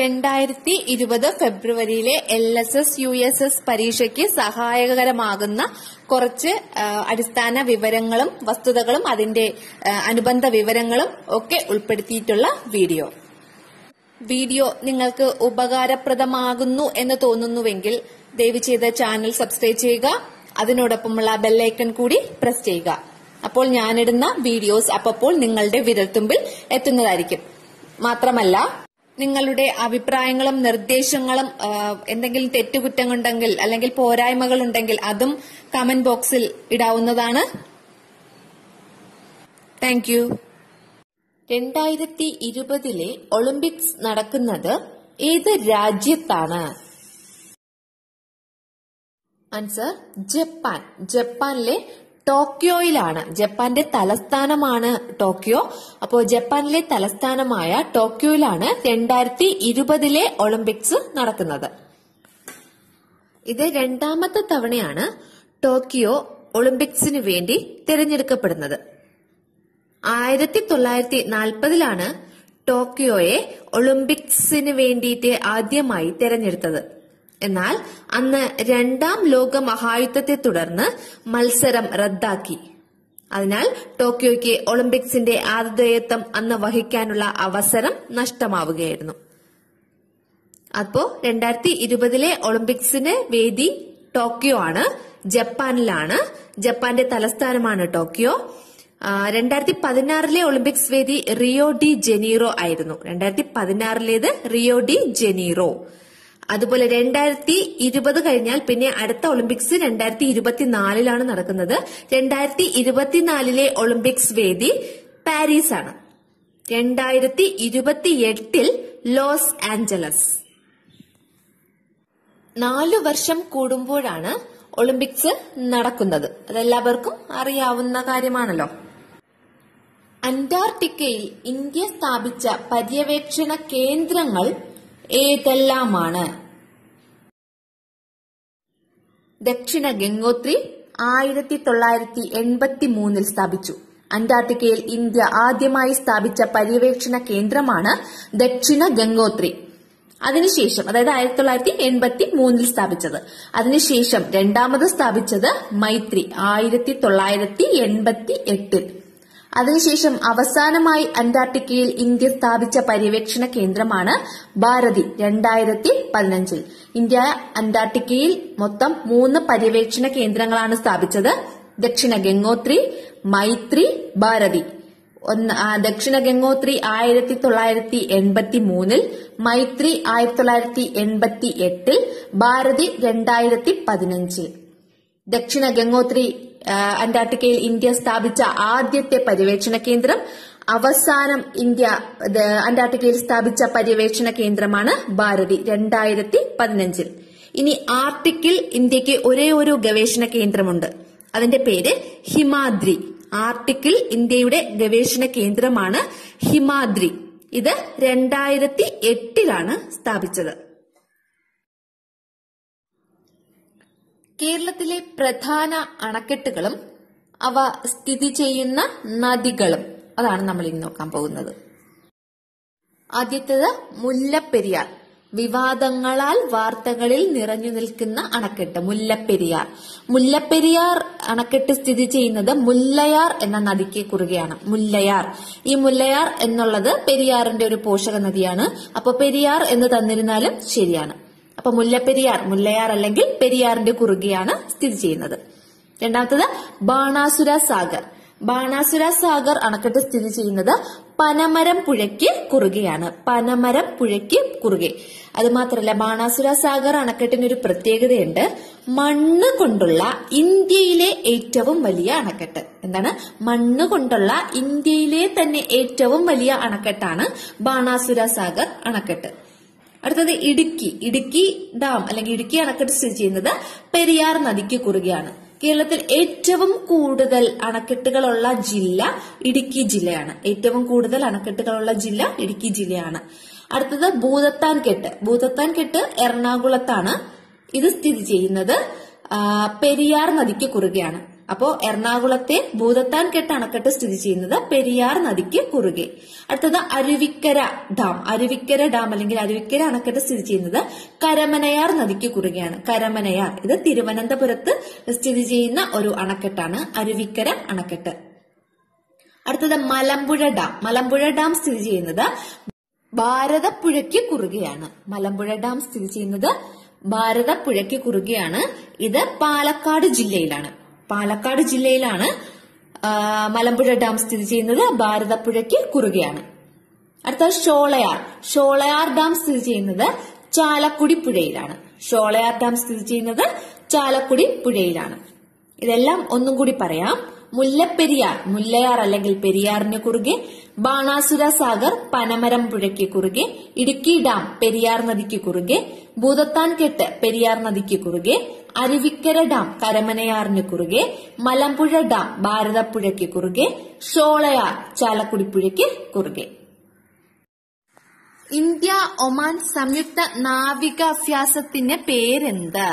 രണ്ടായിരത്തി ഇരുപത് ഫെബ്രുവരിയിലെ L S S U S S പരീക്ഷയ്ക്ക് സഹായകരമാകുന്ന കുറച്ച് അടിസ്ഥാന വിവരങ്ങളും വസ്തുതകളും അതിന്റെ അനുബന്ധ വിവരങ്ങളും ഒക്കെ ഉൾപ്പെടുത്തിയിട്ടുള്ള വീഡിയോ. വീഡിയോ നിങ്ങൾക്ക് ഉപകാരപ്രദമാകുന്നു എന്ന് തോന്നുന്നുവെങ്കിൽ ദയവ് ചെയ്ത് ചാനൽ സബ്സ്ക്രൈബ് ചെയ്യുക അതിനോടൊപ്പമുള്ള ബെല്ലൈക്കൺ കൂടി പ്രസ് ചെയ്യുക. അപ്പോൾ ഞാനിടുന്ന വീഡിയോസ് അപ്പോൾ നിങ്ങളുടെ വിരൽത്തുമ്പിൽ എത്തുന്നതായിരിക്കും. മാത്രമല്ല നിങ്ങളുടെ അഭിപ്രായങ്ങളും നിർദ്ദേശങ്ങളും എന്തെങ്കിലും തെറ്റുകുറ്റങ്ങളുണ്ടെങ്കിൽ അല്ലെങ്കിൽ പോരായ്മകൾ ഉണ്ടെങ്കിൽ അതും കമന്റ് ബോക്സിൽ ഇടാവുന്നതാണ്. താങ്ക് യു രണ്ടായിരത്തി ഇരുപതിലെ ഒളിമ്പിക്സ് നടക്കുന്നത് ഏത് രാജ്യത്താണ്? Answer Japan. ജപ്പാനിലെ ടോക്കിയോയിലാണ്. ജപ്പാന്റെ തലസ്ഥാനമാണ് ടോക്കിയോ. അപ്പോൾ ജപ്പാനിലെ തലസ്ഥാനമായ ടോക്കിയോയിലാണ് രണ്ടായിരത്തി ഇരുപതിലെ ഒളിമ്പിക്സ് നടക്കുന്നത്. ഇത് രണ്ടാമത്തെ തവണയാണ് ടോക്കിയോ ഒളിമ്പിക്സിനു വേണ്ടി തിരഞ്ഞെടുക്കപ്പെടുന്നത്. ആയിരത്തി തൊള്ളായിരത്തി നാൽപ്പതിലാണ് ടോക്കിയോയെ ഒളിമ്പിക്സിന് വേണ്ടിയിട്ട് ആദ്യമായി തെരഞ്ഞെടുത്തത്. എന്നാൽ അന്ന് രണ്ടാം ലോക മഹായുദ്ധത്തെ തുടർന്ന് മത്സരം റദ്ദാക്കി. അതിനാൽ ടോക്കിയോയ്ക്ക് ഒളിമ്പിക്സിന്റെ ആതിഥേയത്വം അന്ന് വഹിക്കാനുള്ള അവസരം നഷ്ടമാവുകയായിരുന്നു. അപ്പോ രണ്ടായിരത്തി ഇരുപതിലെ ഒളിമ്പിക്സിന് വേദി ടോക്കിയോ ആണ്. ജപ്പാനിലാണ്. ജപ്പാന്റെ തലസ്ഥാനമാണ് ടോക്കിയോ. രണ്ടായിരത്തി പതിനാറിലെ ഒളിമ്പിക്സ് വേദി റിയോ ഡി ജനീറോ ആയിരുന്നു. രണ്ടായിരത്തി പതിനാറിലേത് റിയോ ഡി ജനീറോ. അതുപോലെ രണ്ടായിരത്തി ഇരുപത് കഴിഞ്ഞാൽ പിന്നെ അടുത്ത ഒളിമ്പിക്സ് രണ്ടായിരത്തി ഇരുപത്തിനാലിലാണ് നടക്കുന്നത്. രണ്ടായിരത്തി ഇരുപത്തിനാലിലെ ഒളിമ്പിക്സ് വേദി പാരീസ് ആണ് രണ്ടായിരത്തി ഇരുപത്തിയെട്ടിൽ ലോസ് ആഞ്ചലസ്. നാലു വർഷം കൂടുമ്പോഴാണ് ഒളിമ്പിക്സ് നടക്കുന്നത്. അതെല്ലാവർക്കും അറിയാവുന്ന കാര്യമാണല്ലോ. അന്റാർട്ടിക്കയിൽ ഇന്ത്യ സ്ഥാപിച്ച പര്യവേക്ഷണ കേന്ദ്രങ്ങൾ ഏതെല്ലാമാണ്? ദക്ഷിണ ഗംഗോത്രി ആയിരത്തി തൊള്ളായിരത്തി എൺപത്തി മൂന്നിൽ സ്ഥാപിച്ചു. അന്റാർട്ടിക്കയിൽ ഇന്ത്യ ആദ്യമായി സ്ഥാപിച്ച പര്യവേക്ഷണ കേന്ദ്രമാണ് ദക്ഷിണ ഗംഗോത്രി. അതിനുശേഷം അതായത് ആയിരത്തി തൊള്ളായിരത്തി എൺപത്തി മൂന്നിൽ സ്ഥാപിച്ചത്. അതിനുശേഷം രണ്ടാമത് സ്ഥാപിച്ചത് മൈത്രി ആയിരത്തി തൊള്ളായിരത്തി എൺപത്തി എട്ടിൽ അതിനുശേഷം അവസാനമായി അന്റാർട്ടിക്കയിൽ ഇന്ത്യ സ്ഥാപിച്ച പര്യവേക്ഷണ കേന്ദ്രമാണ് ഭാരതി രണ്ടായിരത്തി പതിനഞ്ചിൽ ഇന്ത്യ അന്റാർട്ടിക്കയിൽ മൊത്തം മൂന്ന് പര്യവേക്ഷണ കേന്ദ്രങ്ങളാണ് സ്ഥാപിച്ചത്. ദക്ഷിണ ഗംഗോത്രി മൈത്രി ഭാരതി. ഒന്ന് ദക്ഷിണ ഗംഗോത്രി ആയിരത്തി തൊള്ളായിരത്തി എൺപത്തി മൂന്നിൽ മൈത്രി ആയിരത്തി തൊള്ളായിരത്തി എൺപത്തി എട്ടിൽ ഭാരതി രണ്ടായിരത്തി പതിനഞ്ചിൽ ദക്ഷിണ ഗംഗോത്രി അന്റാർട്ടിക്കയിൽ ഇന്ത്യ സ്ഥാപിച്ച ആദ്യത്തെ പര്യവേക്ഷണ കേന്ദ്രം. അവസാനം ഇന്ത്യ അന്റാർട്ടിക്കയിൽ സ്ഥാപിച്ച പര്യവേക്ഷണ കേന്ദ്രമാണ് ഭാരതി രണ്ടായിരത്തി പതിനഞ്ചിൽ ഇനി ആർട്ടിക്കിൽ ഇന്ത്യയ്ക്ക് ഒരേ ഒരു ഗവേഷണ കേന്ദ്രമുണ്ട്. അതിന്റെ പേര് ഹിമാദ്രി. ആർട്ടിക്കിൽ ഇന്ത്യയുടെ ഗവേഷണ കേന്ദ്രമാണ് ഹിമാദ്രി. ഇത് രണ്ടായിരത്തി എട്ടിലാണ് സ്ഥാപിച്ചത്. കേരളത്തിലെ പ്രധാന അണക്കെട്ടുകളും അവ സ്ഥിതി ചെയ്യുന്ന നദികളും. അതാണ് നമ്മൾ ഇന്ന് നോക്കാൻ പോകുന്നത്. ആദ്യത്തേത് മുല്ലപ്പെരിയാർ. വിവാദങ്ങളാൽ വാർത്തകളിൽ നിറഞ്ഞു നിൽക്കുന്ന അണക്കെട്ട് മുല്ലപ്പെരിയാർ. മുല്ലപ്പെരിയാർ അണക്കെട്ട് സ്ഥിതി ചെയ്യുന്നത് മുല്ലയാർ എന്ന നദിക്ക് കുറുകയാണ്. മുല്ലയാർ. ഈ മുല്ലയാർ എന്നുള്ളത് പെരിയാറിന്റെ ഒരു പോഷക നദിയാണ് അപ്പൊ പെരിയാർ എന്ന് തന്നിരുന്നാലും ശരിയാണ്. അപ്പൊ മുല്ലപ്പെരിയാർ മുല്ലയാർ അല്ലെങ്കിൽ പെരിയാറിന്റെ കുറുകെയാണ് സ്ഥിതി ചെയ്യുന്നത്. രണ്ടാമത്തത് ബാണാസുര സാഗർ. ബാണാസുര സാഗർ അണക്കെട്ട് സ്ഥിതി ചെയ്യുന്നത് പനമരം പുഴയ്ക്ക് കുറുകെയാണ്. പനമരം പുഴയ്ക്ക് കുറുകെ. അത് മാത്രമല്ല ബാണാസുര സാഗർ അണക്കെട്ടിനൊരു പ്രത്യേകതയുണ്ട്. മണ്ണ് കൊണ്ടുള്ള ഇന്ത്യയിലെ ഏറ്റവും വലിയ അണക്കെട്ട്. എന്താണ്? മണ്ണ് കൊണ്ടുള്ള ഇന്ത്യയിലെ തന്നെ ഏറ്റവും വലിയ അണക്കെട്ടാണ് ബാണാസുര സാഗർ അണക്കെട്ട്. അടുത്തത് ഇടുക്കി. ഇടുക്കി ഡാം അല്ലെങ്കിൽ ഇടുക്കി അണക്കെട്ട് സ്ഥിതി ചെയ്യുന്നത് പെരിയാർ നദിക്ക് കുറുകയാണ്. കേരളത്തിൽ ഏറ്റവും കൂടുതൽ അണക്കെട്ടുകളുള്ള ജില്ല ഇടുക്കി ജില്ലയാണ്. ഏറ്റവും കൂടുതൽ അണക്കെട്ടുകളുള്ള ജില്ല ഇടുക്കി ജില്ലയാണ്. അടുത്തത് ഭൂതത്താൻ കെട്ട്. ഭൂതത്താൻ കെട്ട് എറണാകുളത്താണ് ഇത് സ്ഥിതി ചെയ്യുന്നത്. പെരിയാർ നദിക്ക് കുറുകെയാണ്. അപ്പോ എറണാകുളത്തെ ഭൂതത്താൻ കെട്ട് അണക്കെട്ട് സ്ഥിതി ചെയ്യുന്നത് പെരിയാർ നദിക്ക് കുറുകെ. അടുത്തത് അരുവിക്കര ഡാം. അരുവിക്കര ഡാം അല്ലെങ്കിൽ അരുവിക്കര അണക്കെട്ട് സ്ഥിതി ചെയ്യുന്നത് കരമനയാർ നദിക്ക് കുറുകെയാണ്. കരമനയാർ. ഇത് തിരുവനന്തപുരത്ത് സ്ഥിതി ചെയ്യുന്ന ഒരു അണക്കെട്ടാണ് അരുവിക്കര അണക്കെട്ട്. അടുത്തത് മലമ്പുഴ ഡാം. മലമ്പുഴ ഡാം സ്ഥിതി ചെയ്യുന്നത് ഭാരതപ്പുഴയ്ക്ക് കുറുകെയാണ്. മലമ്പുഴ ഡാം സ്ഥിതി ചെയ്യുന്നത് ഭാരതപ്പുഴയ്ക്ക് കുറുകെയാണ്. ഇത് പാലക്കാട് ജില്ലയിലാണ്. പാലക്കാട് ജില്ലയിലാണ് മലമ്പുഴ ഡാം സ്ഥിതി ചെയ്യുന്നത്. ഭാരതപ്പുഴയ്ക്ക് കുറുകയാണ്. അടുത്ത ഷോളയാർ. ഷോളയാർ ഡാം സ്ഥിതി ചെയ്യുന്നത് ചാലക്കുടി പുഴയിലാണ്. ഷോളയാർ ഡാം സ്ഥിതി ചെയ്യുന്നത് ചാലക്കുടി പുഴയിലാണ്. ഇതെല്ലാം ഒന്നും കൂടി പറയാം. മുല്ലപ്പെരിയാർ മുല്ലയാർ അല്ലെങ്കിൽ പെരിയാറിന് കുറുകെ ബാണാസുര സാഗർ പനമരം പുഴയ്ക്ക് കുറുകെ ഇടുക്കി ഡാം പെരിയാർ നദിക്ക് കുറുകെ ഭൂതത്താൻ കെട്ട് പെരിയാർ നദിക്ക് കുറുകെ അരുവിക്കര ഡാം കരമനയാറിന് കുറുകെ മലമ്പുഴ ഡാം ഭാരതപ്പുഴയ്ക്ക് കുറുകെ ഷോളയാർ ചാലക്കുടി പുഴയ്ക്ക് കുറുകെ. ഇന്ത്യ ഒമാൻ സംയുക്ത നാവികാഭ്യാസത്തിന്റെ പേരെന്ത്?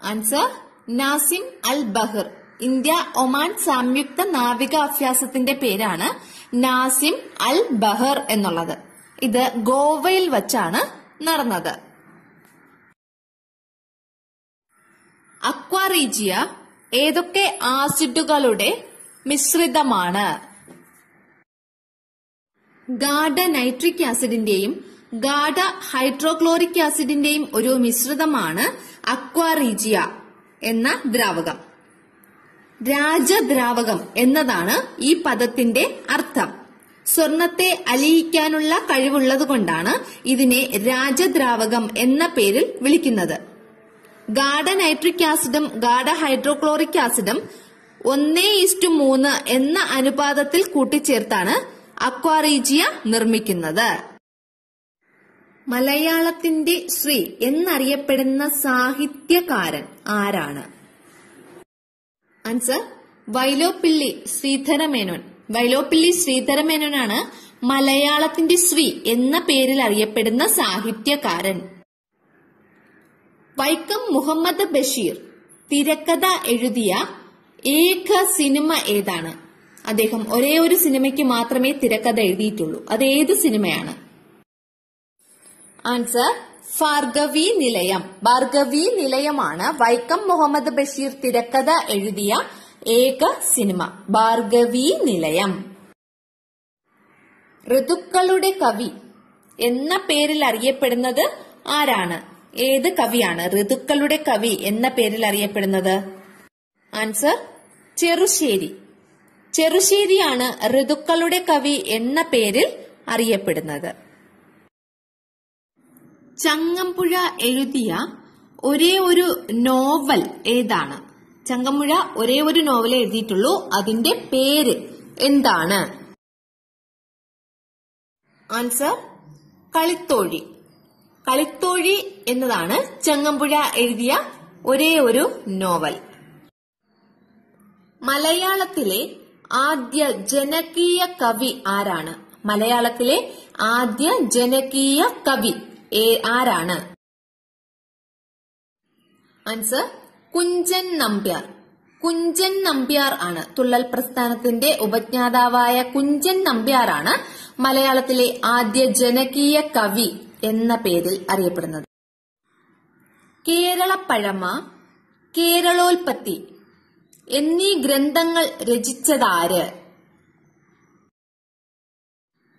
Answer Naseem Al Bahr India Oman സംയുക്ത നാവികാഭ്യാസത്തിന്റെ പേരാണ് നാസിം അൽ ബഹർ എന്നുള്ളത്. ഇത് ഗോവയിൽ വച്ചാണ് നടന്നത്. അക്വാറീജിയ ഏതൊക്കെ ആസിഡുകളുടെ മിശ്രിതമാണ്? ഗാഡ നൈട്രിക് ആസിഡിന്റെയും ഗാഡ ഹൈഡ്രോക്ലോറിക് ആസിഡിന്റെയും ഒരു മിശ്രിതമാണ് അക്വാറീജിയ. എന്ന ദ്രാവകം. രാജദ്രാവകം എന്നതാണ് ഈ പദത്തിന്റെ അർത്ഥം. സ്വർണത്തെ അലിയിക്കാനുള്ള കഴിവുള്ളതുകൊണ്ടാണ് ഇതിനെ രാജദ്രാവകം എന്ന പേരിൽ വിളിക്കുന്നത്. ഗാഢ നൈട്രിക് ആസിഡും ഗാഢ ഹൈഡ്രോക്ലോറിക് ആസിഡും ഒന്നേ ഇസ്റ്റു മൂന്ന് എന്ന അനുപാതത്തിൽ കൂട്ടിച്ചേർത്താണ് അക്വാറീജിയ നിർമ്മിക്കുന്നത്. മലയാളത്തിന്റെ ശ്രീ എന്നറിയപ്പെടുന്ന സാഹിത്യകാരൻ ആരാണ്? ആൻസർ വൈലോപ്പിള്ളി ശ്രീധരമേനോൻ. വൈലോപ്പിള്ളി ശ്രീധരമേനോനാണ് മലയാളത്തിന്റെ ശ്രീ എന്ന പേരിൽ അറിയപ്പെടുന്ന സാഹിത്യകാരൻ. വൈക്കം മുഹമ്മദ് ബഷീർ തിരക്കഥ എഴുതിയ ഏക സിനിമ ഏതാണ്? അദ്ദേഹം ഒരേ ഒരു സിനിമയ്ക്ക് മാത്രമേ തിരക്കഥ എഴുതിയിട്ടുള്ളൂ. അത് ഏത് സിനിമയാണ്? ആൻസർ ഭാർഗവി നിലയം ഭാർഗവി നിലയമാണ് വൈക്കം മുഹമ്മദ് ബഷീർ തിരക്കഥ എഴുതിയ ഏക സിനിമ. ഭാർഗവി നിലയം ഋതുക്കളുടെ കവി എന്ന പേരിൽ അറിയപ്പെടുന്നത് ആരാണ്? ഏത് കവിയാണ് ഋതുക്കളുടെ കവി എന്ന പേരിൽ അറിയപ്പെടുന്നത്? ആൻസർ ചെറുശ്ശേരി. ചെറുശ്ശേരിയാണ് ഋതുക്കളുടെ കവി എന്ന പേരിൽ അറിയപ്പെടുന്നത്. ചങ്ങമ്പുഴ എഴുതിയ ഒരേ ഒരു നോവൽ ഏതാണ്? ചങ്ങമ്പുഴ ഒരേ ഒരു നോവൽ എഴുതിയിട്ടുള്ളൂ. അതിന്റെ പേര് എന്താണ്? ആൻസർ കളിത്തോഴി. കളിത്തോഴി എന്നതാണ് ചങ്ങമ്പുഴ എഴുതിയ ഒരേ ഒരു നോവൽ. മലയാളത്തിലെ ആദ്യ ജനകീയ കവി ആരാണ്? മലയാളത്തിലെ ആദ്യ ജനകീയ കവി ഏ- ആരാണ്? ആൻസർ കുഞ്ചൻ നമ്പ്യാർ. കുഞ്ചൻ നമ്പ്യാർ ആണ്. തുള്ളൽ പ്രസ്ഥാനത്തിന്റെ ഉപജ്ഞാതാവായ കുഞ്ചൻ നമ്പ്യാറാണ് മലയാളത്തിലെ ആദ്യ ജനകീയ കവി എന്ന പേരിൽ അറിയപ്പെടുന്നത്. കേരളപ്പഴമ കേരളോൽപത്തി എന്നീ ഗ്രന്ഥങ്ങൾ രചിച്ചതാര്?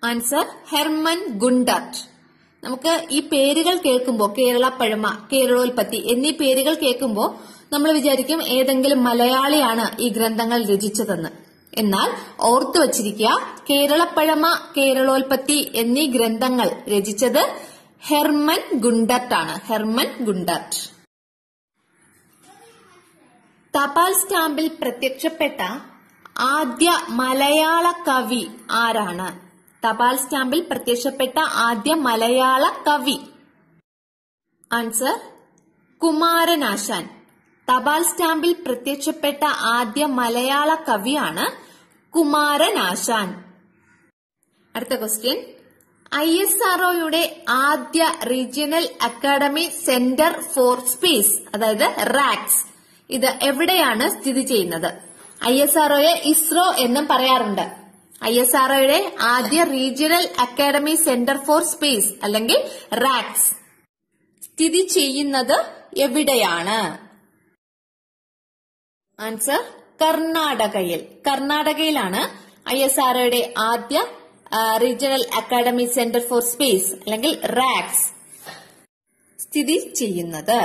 Answer Hermann Gundert. നമുക്ക് ഈ പേരുകൾ കേൾക്കുമ്പോൾ കേരള പഴമ കേരളോൽപ്പത്തി എന്നീ പേരുകൾ കേൾക്കുമ്പോൾ നമ്മൾ വിചാരിക്കും ഏതെങ്കിലും മലയാളിയാണ് ഈ ഗ്രന്ഥങ്ങൾ രചിച്ചതെന്ന്. എന്നാൽ ഓർത്തു വച്ചിരിക്കുക കേരളപ്പഴമ കേരളോൽപ്പത്തി എന്നീ ഗ്രന്ഥങ്ങൾ രചിച്ചത് ഹെർമൻ ഗുണ്ടർട്ട് ആണ് ഹെർമൻ ഗുണ്ടർട്ട്. തപാൽ സ്റ്റാമ്പിൽ പ്രത്യക്ഷപ്പെട്ട ആദ്യ മലയാള കവി ആരാണ്? തപാൽ സ്റ്റാമ്പിൽ പ്രത്യക്ഷപ്പെട്ട ആദ്യ മലയാള കവി. ആൻസർ കുമാരനാശാൻ. തപാൽ സ്റ്റാമ്പിൽ പ്രത്യക്ഷപ്പെട്ട ആദ്യ മലയാള കവിയാണ് കുമാരനാശാൻ. അടുത്ത ക്വസ്റ്റ്യൻ ഐ എസ് ആർഒയുടെ ആദ്യ regional academy centre for space അതായത് റാക്സ്. ഇത് എവിടെയാണ് സ്ഥിതി ചെയ്യുന്നത്? ഐ എസ് ആർഒയെ ഇസ്രോ എന്നും പറയാറുണ്ട്. ഐ എസ് ആർ ഒയുടെ ആദ്യ regional academy centre for space അല്ലെങ്കിൽ റാക്സ് സ്ഥിതി ചെയ്യുന്നത് എവിടെയാണ്? ആൻസർ കർണാടകയിൽ. കർണാടകയിലാണ് ഐ എസ് ആർ ഒയുടെ ആദ്യ regional academy centre for space അല്ലെങ്കിൽ റാക്സ് സ്ഥിതി ചെയ്യുന്നത്